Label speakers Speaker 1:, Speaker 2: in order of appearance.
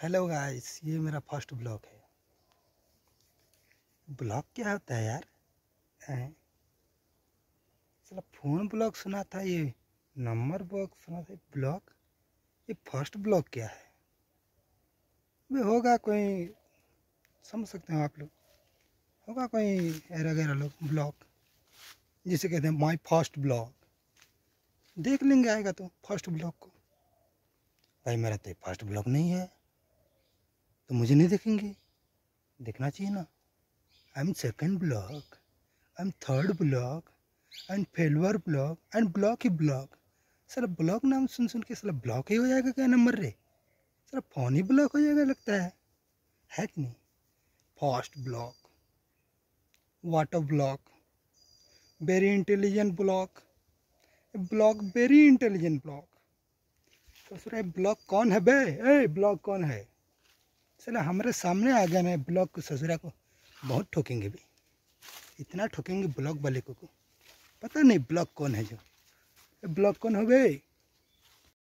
Speaker 1: Hello guys ये मेरा first blog है। ब्लॉग क्या होता है यार? चला फ़ोन ब्लॉग सुना था ये नंबर ब्लॉग सुना था ब्लॉग ये फ़र्स्ट ब्लॉग क्या है? वे होगा कोई, समझ सकते हो आप लोग। होगा कोई एरा गैरा लोग ब्लॉग जिसे कहते हैं माय फ़र्स्ट ब्लॉग देख लेंगे आएगा तो फ़र्स्ट ब्लॉग को। भाई मेरा तो फ़र्स्ट ब्लॉग नहीं है। तो मुझे नहीं देखेंगे। देखना चाहिए ना। I am second block I am third block and failure block and block he block sir block नाम सुन सुन के सर ब्लॉक ही हो जाएगा क्या नंबर रे? सर फ़ोन ही ब्लॉक हो जाएगा लगता है। है कि नहीं? Fast block water block very intelligent block block very intelligent block तो सर ब्लॉक कौन है बे? ए ब्लॉक कौन है? चलो हमारे सामने आ गया मैं ब्लॉक को ससुरा को। बहुत ठोकेंगे भी। इतना ठोकेंगे ब्लॉक वाले को, को। पता नहीं ब्लॉक कौन है जो। ब्लॉक कौन हो गए?